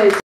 good.